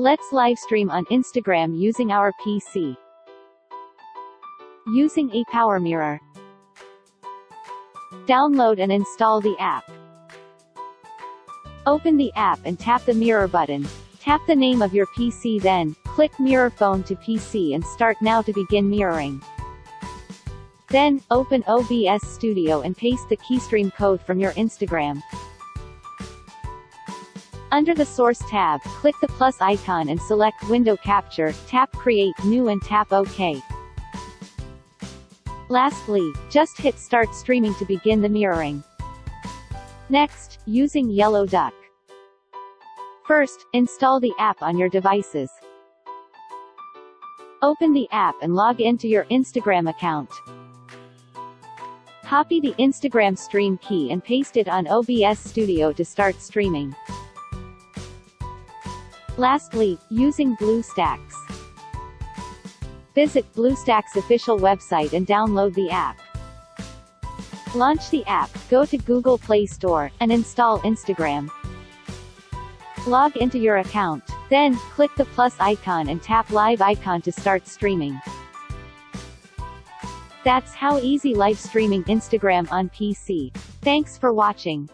Let's live stream on Instagram using our PC. Using ApowerMirror. Download and install the app. Open the app and tap the mirror button. Tap the name of your PC then, click Mirror Phone to PC and start now to begin mirroring. Then, open OBS Studio and paste the keystream code from your Instagram. Under the Source tab, click the plus icon and select Window Capture, tap Create New and tap OK. Lastly, just hit Start Streaming to begin the mirroring. Next, using Yellow Duck. First, install the app on your devices. Open the app and log into your Instagram account. Copy the Instagram stream key and paste it on OBS Studio to start streaming. Lastly, using BlueStacks. Visit BlueStacks official website and download the app. Launch the app, go to Google Play Store, and install Instagram. Log into your account. Then, click the plus icon and tap live icon to start streaming. That's how easy live streaming Instagram on PC. Thanks for watching.